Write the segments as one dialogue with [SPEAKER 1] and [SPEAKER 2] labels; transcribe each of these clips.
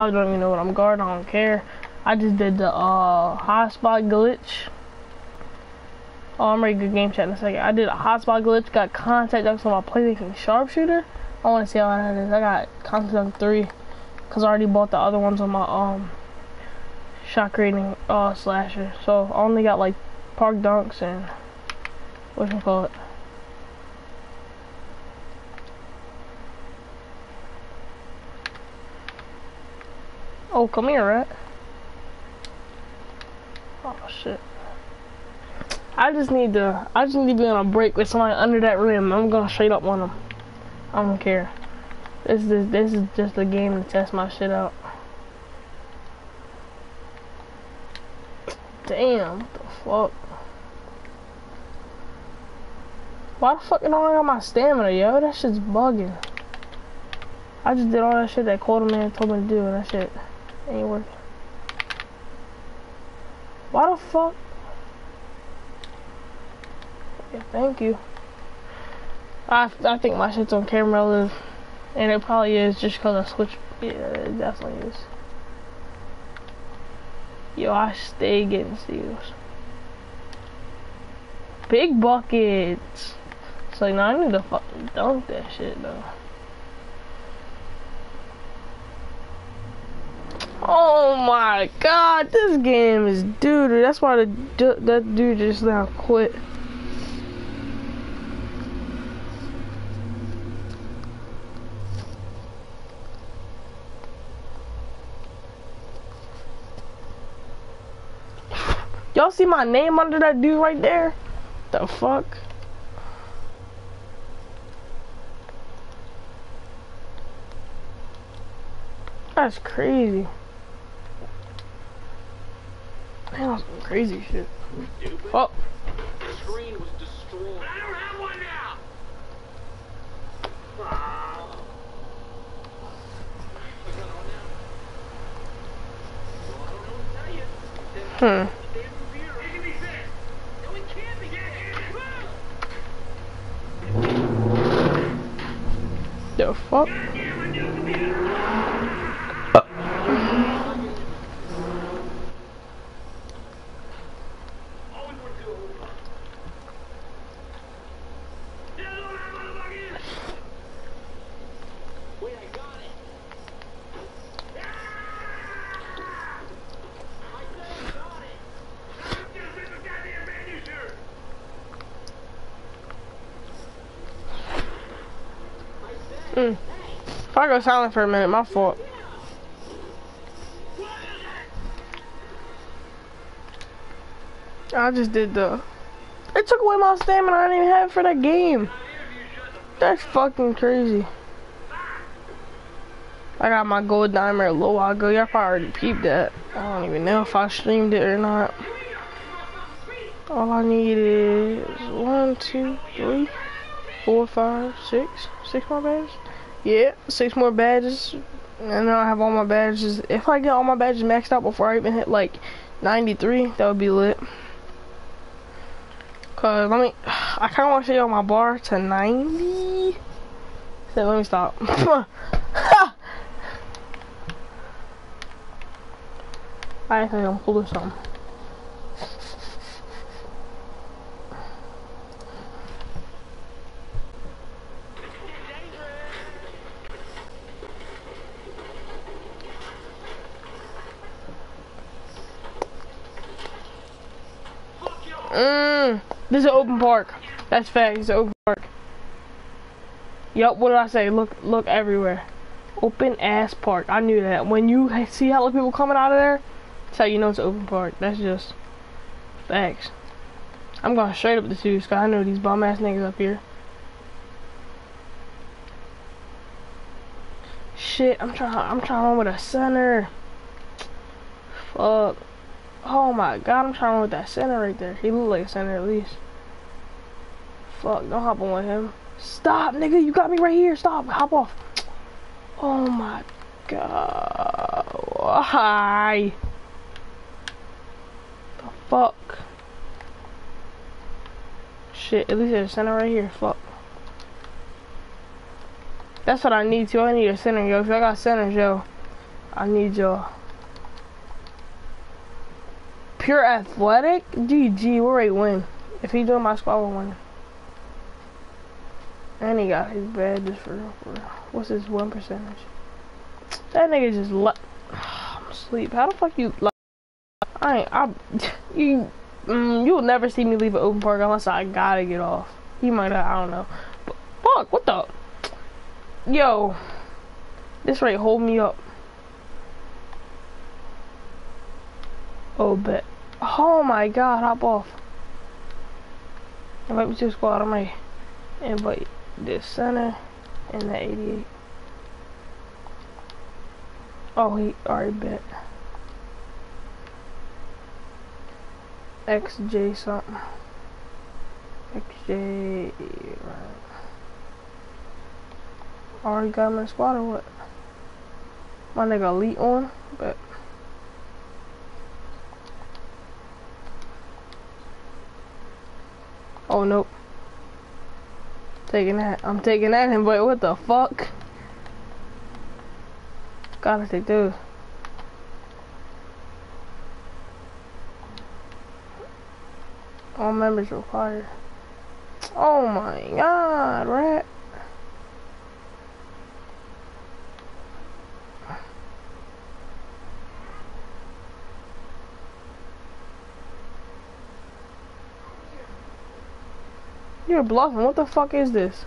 [SPEAKER 1] I don't even know what I'm guarding. I don't care. I just did the uh hotspot glitch. Oh, I'm ready to game chat in a second. I did a hotspot glitch. Got contact dunks on my PlayStation sharpshooter. I want to see how that is. I got contact dunk three because I already bought the other ones on my um shot creating uh slasher. So I only got like park dunks and what you call Oh, come here, rat. Oh shit. I just need to. I just need to be on a break with somebody under that rim. I'm gonna straight up on them. I don't care. This is this is just a game to test my shit out. Damn, what the fuck? Why the fuck don't I got my stamina, yo? That shit's bugging. I just did all that shit that Quarterman told me to do, and that shit ain't working. Why the fuck? Yeah, thank you. I I think my shit's on camera, live. and it probably is just because I switched. Yeah, it definitely is. Yo, I stay getting steals. Big buckets. So now I need to fucking dunk that shit though. Oh my god, this game is dude. That's why the that dude just now quit. Y'all see my name under that dude right there? The fuck? That's crazy. That's some crazy shit. Oh. The screen was destroyed. I don't have one now. Hmm. The fuck? If I go silent for a minute, my fault. I just did the... It took away my stamina I didn't even have for that game. That's fucking crazy. I got my gold diamond a little while ago. Y'all probably already peeped that. I don't even know if I streamed it or not. All I need is one, two, three, four, five, six, six more badges. Yeah, six more badges. And then I have all my badges. If I get all my badges maxed out before I even hit like 93, that would be lit. Cause let me, I kind of want to show you my bar to 90. So let me stop. I think I'm cool or something. This is open park. That's fact. It's open park. Yup, what did I say? Look, look everywhere. Open ass park. I knew that. When you see hella people coming out of there, that's how you know it's open park. That's just facts. I'm going straight up the twos because I know these bum ass niggas up here. Shit, I'm trying. I'm trying with a center. Fuck. Oh my god, I'm trying with that center right there. He look like a center at least. Fuck, don't hop on with him. Stop, nigga, you got me right here. Stop, hop off. Oh my god. Why? The fuck? Shit, at least there's a center right here. Fuck. That's what I need to. I need a center, yo. If I got centers, yo, I need your pure athletic. GG, we're to win. If he doing my squad, we're winning. And he got his badges for, for what's his one percentage? That nigga just let. I'm asleep. How the fuck you? I ain't. I. You. Mm, you'll never see me leave an open park unless I gotta get off. He might have. I don't know. But fuck. What the? Yo. This right hold me up. Oh, bet. Oh my god, hop off. Invite me to the squad. I might invite this center and the 88. Oh, he already bet. XJ something. XJ, right. Already got him in squad or what? My nigga elite on, but. Oh nope. Taking that. I'm taking that in, but what the fuck? Gotta take those. All members required. Oh my god, rat. You're bluffing. What the fuck is this?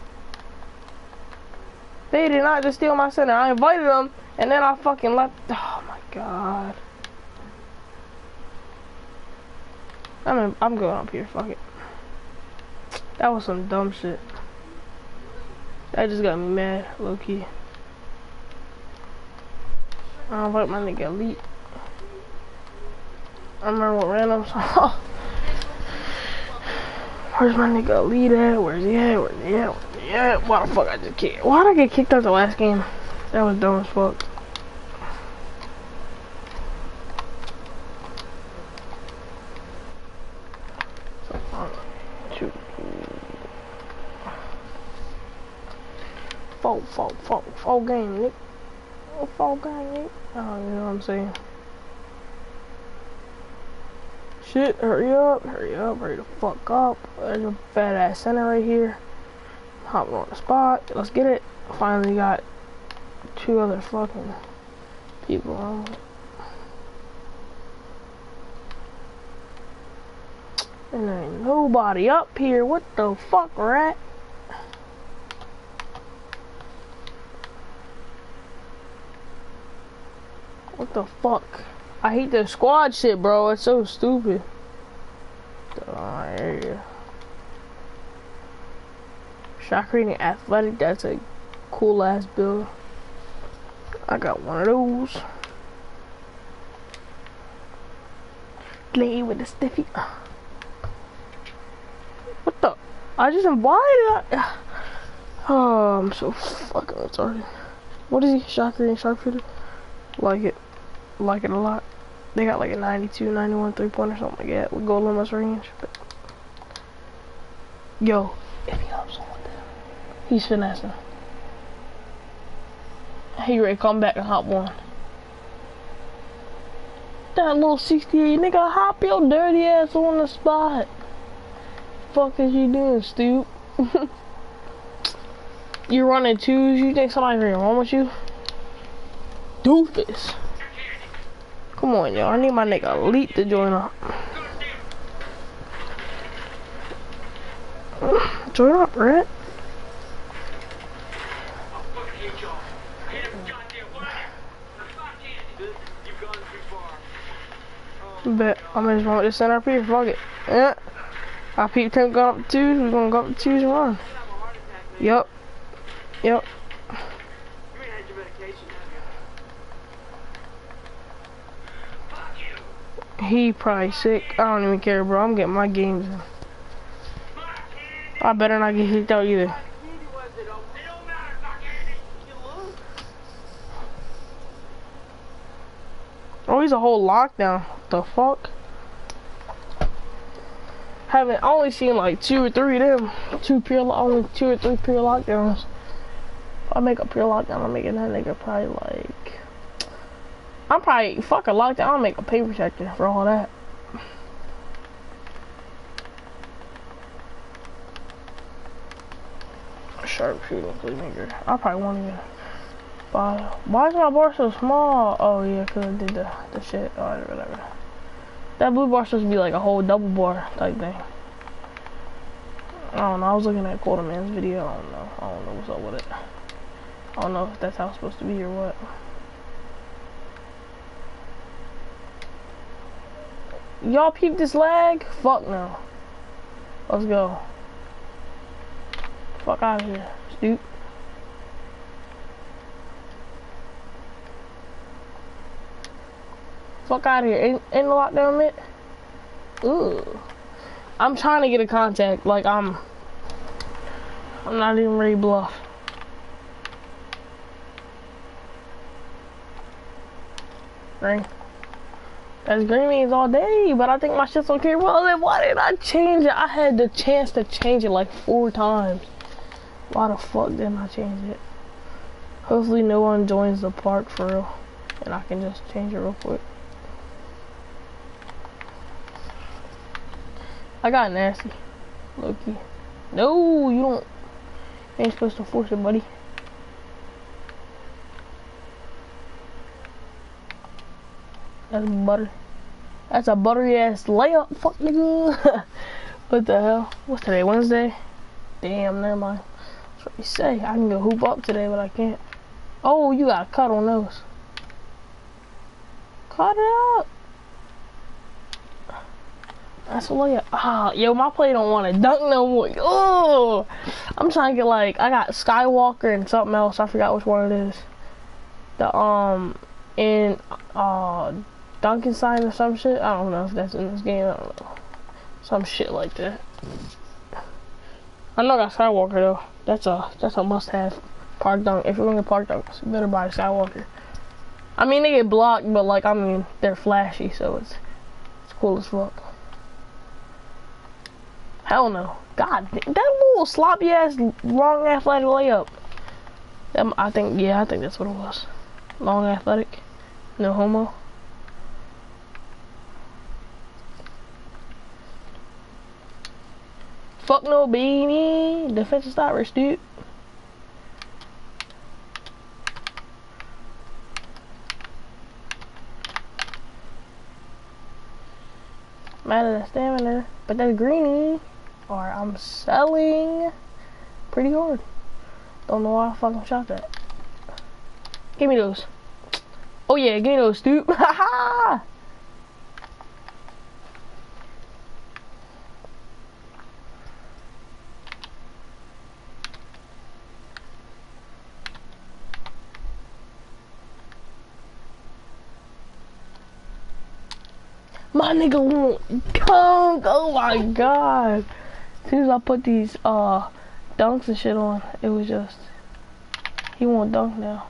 [SPEAKER 1] They did not just steal my center. I invited them, and then I fucking left. Oh my god. I'm I'm going up here. Fuck it. That was some dumb shit. That just got me mad, low key. I invite my nigga elite. I remember what random song. Where's my nigga Elite at? Where's he at? Where's he at? Where's he at? Why the fuck I just kicked? Why'd I get kicked out the last game? That was dumb as fuck. Fall, fall, fall, fall game, Nick. Fall game, Nick. Oh, you know what I'm saying? Shit, hurry up, hurry up, hurry the fuck up. There's a fat ass center right here. Hopping on the spot. Let's get it. Finally got two other fucking people on. And there ain't nobody up here. What the fuck, rat? What the fuck? I hate the squad shit, bro. It's so stupid. Shot creating athletic, that's a cool ass build. I got one of those. Play with the stiffy. What the? I just invited. I, oh, I'm so fucking retarded. What is he? Shot creating sharpshooter? Like it like it a lot. They got like a 92, 91 three pointer, or something like that with goal limitless range. But yo, if he helps someone down, he's finessing. He ready to come back and hop one. That little 68 nigga hop your dirty ass on the spot. Fuck is you doing, stoop? you running twos? You think somebody's wrong with you? Doofus. Come on, y'all. I need my nigga Elite to join up. join up, Brett. Bet I'm just with the center up here. Fuck it. Yeah. Our peep tank go up twos. We're gonna go up twos and run. Yep. He probably sick. I don't even care, bro. I'm getting my games in. I better not get kicked out either. Oh, he's a whole lockdown. What the fuck? Haven't only seen like two or three of them. Two pure, only two or three pure lockdowns. If I make a pure lockdown, I'm making that nigga probably like I'm probably fucking locked down. I'll make a paint protector for all that. Sharpshooting playmaker. I probably won't even buy. Why is my bar so small? Oh yeah, cause I did the the shit. Alright, whatever. That blue bar supposed to be like a whole double bar type thing. I don't know. I was looking at Quarterman's video. I don't know. I don't know what's up with it. I don't know if that's how it's supposed to be or what. Y'all peep this lag? Fuck no. Let's go. Fuck out of here, stoop. Fuck out of here. Ain't, ain't the lockdown mitt? Ooh. I'm trying to get a contact. Like, I'm... I'm not even ready bluff. Ring. That's green means all day, but I think my shit's okay. Well, then why did I change it? I had the chance to change it like four times. Why the fuck didn't I change it? Hopefully no one joins the park for real. And I can just change it real quick. I got nasty. Loki. No, you don't. You ain't supposed to force it, buddy. That's butter. That's a buttery ass layup. Fuck nigga. what the hell? What's today? Wednesday? Damn, never mind. That's what you say. I can go hoop up today, but I can't. Oh, you got a cut on those. Cut it up. That's a layup. Ah, yo, my play don't want to dunk no more. Oh, I'm trying to get like I got Skywalker and something else. I forgot which one it is. The um and uh Duncan sign or some shit. I don't know if that's in this game. I don't know. Some shit like that. I know I got Skywalker though. That's a that's a must have. Park dunk. If you're gonna park dunks, you better buy a Skywalker. I mean they get blocked, but like I mean they're flashy, so it's it's cool as fuck. Hell no. God, that little sloppy ass, wrong athletic layup. I think, yeah, I think that's what it was. Long athletic. No homo. Fuck no beanie. Defensive stoppers, dude. At the stamina, but that's greenie or I'm selling pretty hard. Don't know why I fucking shot that. Give me those. Oh yeah, give me those, dude. Haha! My nigga won't come. Oh my god. As soon as I put these uh dunks and shit on, it was just he won't dunk now.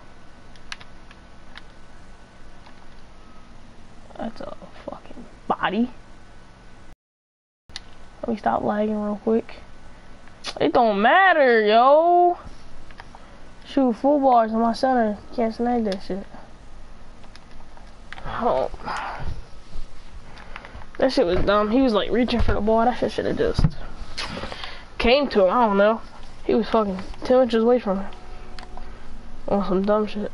[SPEAKER 1] That's a fucking body. Let me stop lagging real quick. It don't matter, yo. Shoot full bars in my center. Can't snag that shit. Oh. That shit was dumb. He was like reaching for the ball. That shit should have just came to him. I don't know. He was fucking two inches away from him. On some dumb shit.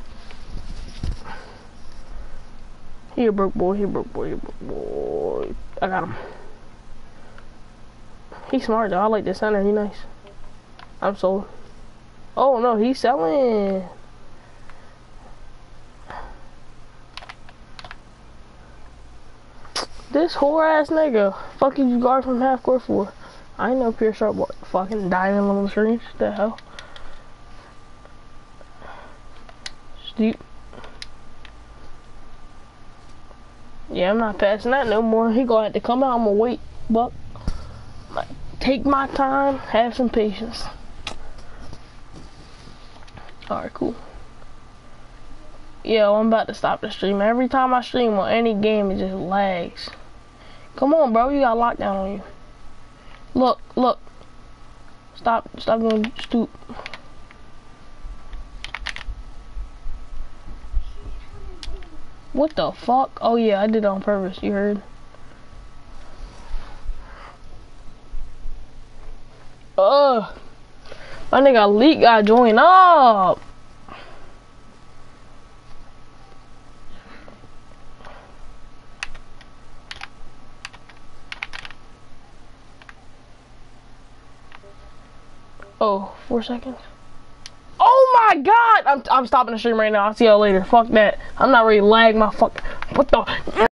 [SPEAKER 1] He a broke boy. He a broke boy. He a broke boy. I got him. He's smart though. I like the center. He nice. I'm sold. Oh no, he's selling. This whore ass nigga. Fuck you guard from half court for. I know Pierce Sharp fucking diving on the screen. What the hell? Steep. Yeah, I'm not passing that no more. He gonna have to come out. I'm gonna wait, but take my time, have some patience. Alright, cool. Yo, I'm about to stop the stream. Every time I stream on any game, it just lags. Come on, bro. You got lockdown on you. Look, look. Stop, stop going stoop. What the fuck? Oh yeah, I did it on purpose, you heard. Ugh. My nigga Leak got joined up. Oh, four seconds. Oh my god! I'm, I'm stopping the stream right now. I'll see y'all later. Fuck that. I'm not ready lag my fuck. What the?